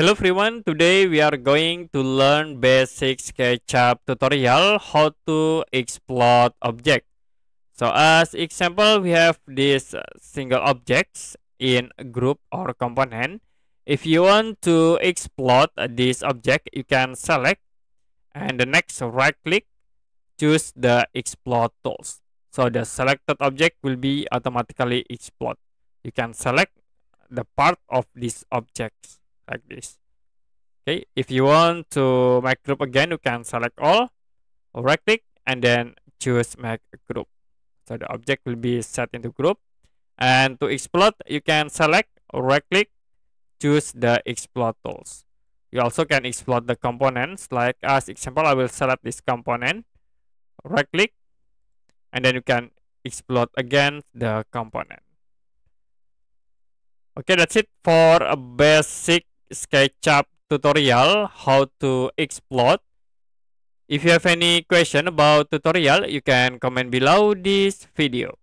Hello everyone, today we are going to learn basic SketchUp tutorial how to explode object. So as example, we have this uh, single objects in group or component. If you want to explode this object, you can select and the next right click, choose the explode tools. So the selected object will be automatically explode. You can select the part of this object like this. Okay if you want to make group again you can select all right click and then choose make group. So the object will be set into group. And to explode you can select right click choose the explode tools. You also can explode the components. Like as example i will select this component right click and then you can explode again the component. Okay that's it for a basic SketchUp tutorial how to explode. If you have any question about tutorial, you can comment below this video.